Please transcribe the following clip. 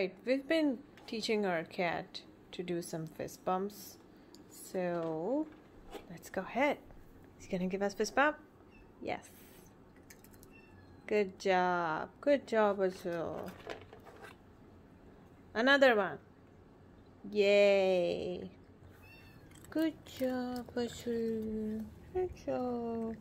Right, we've been teaching our cat to do some fist bumps. So let's go ahead. He's gonna give us fist bump? Yes. Good job. Good job, Azul. Another one. Yay. Good job, Azul. Good job.